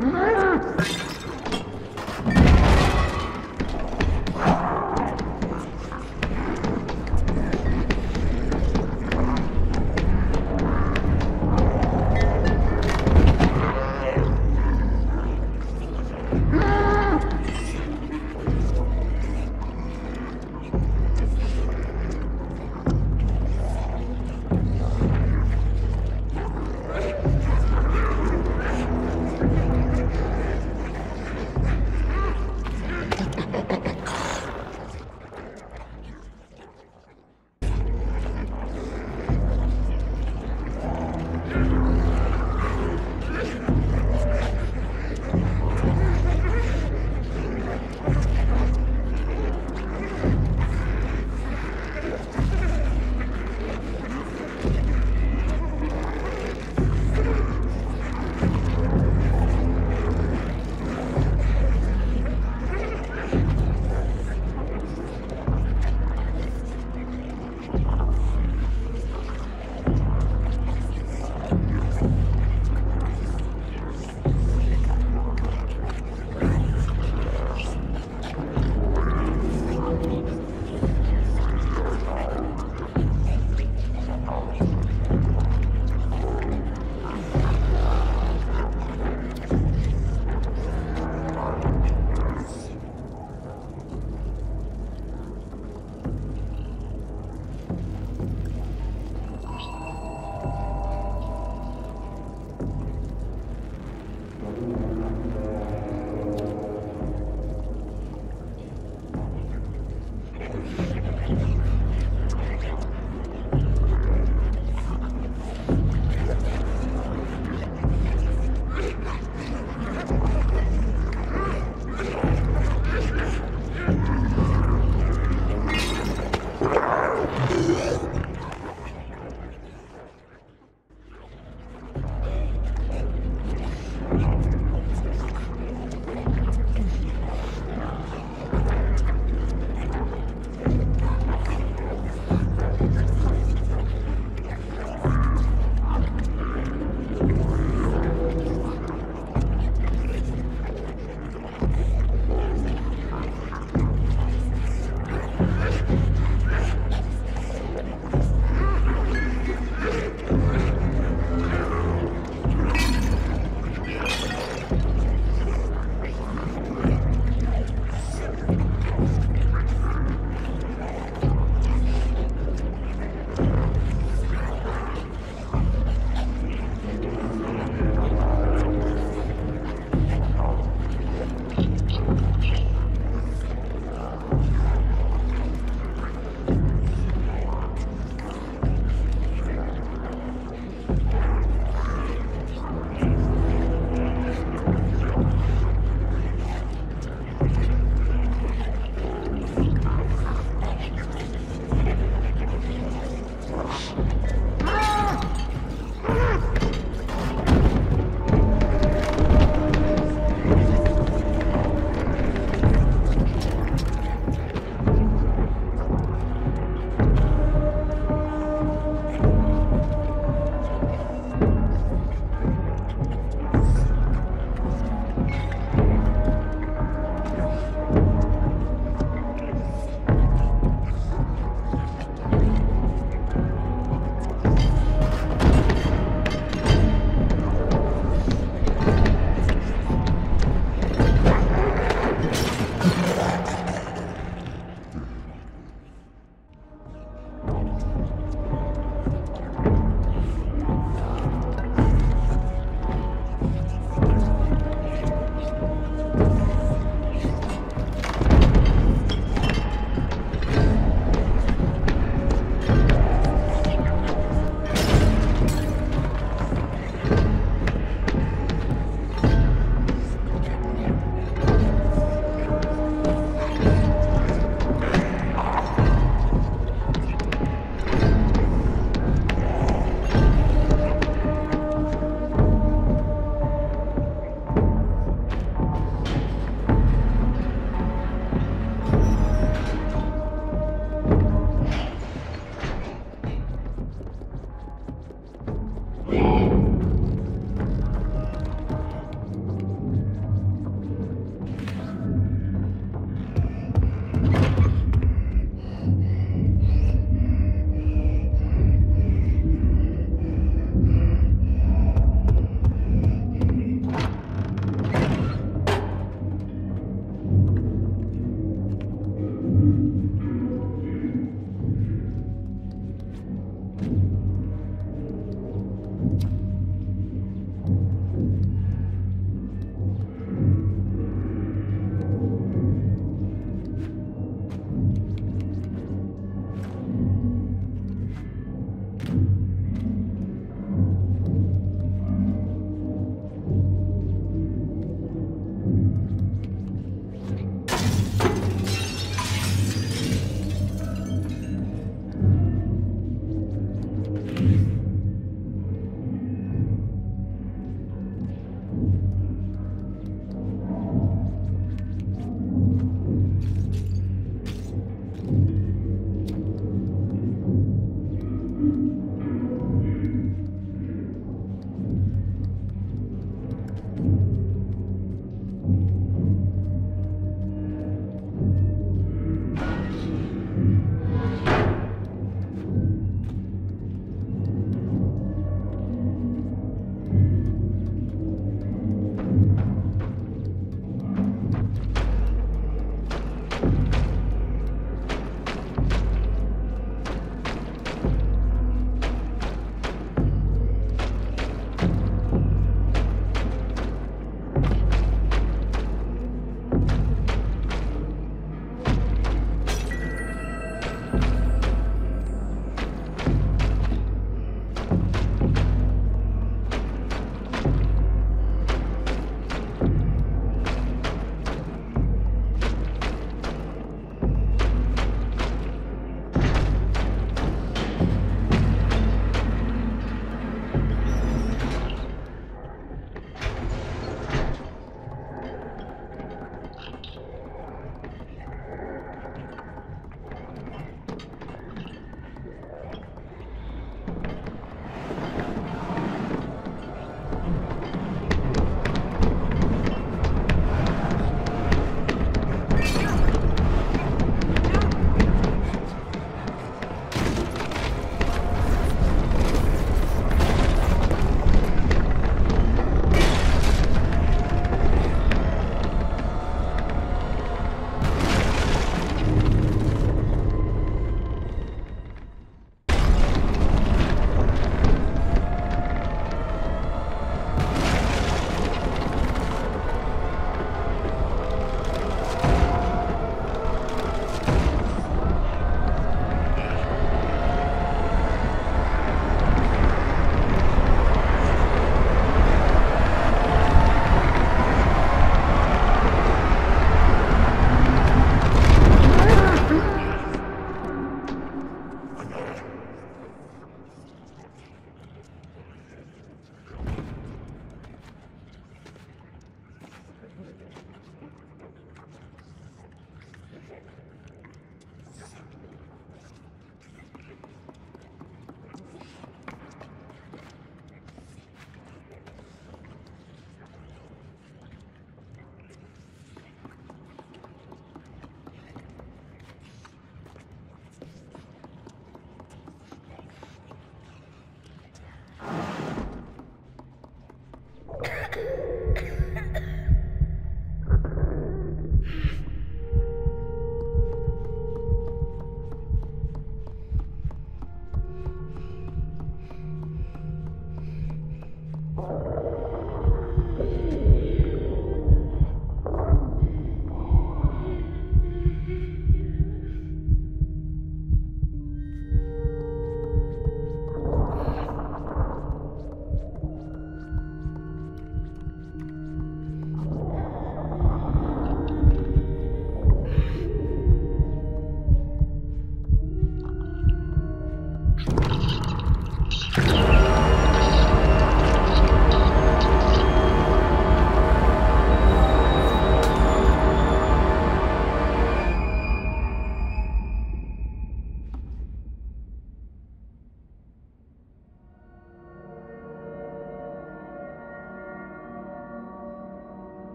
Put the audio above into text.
Ah!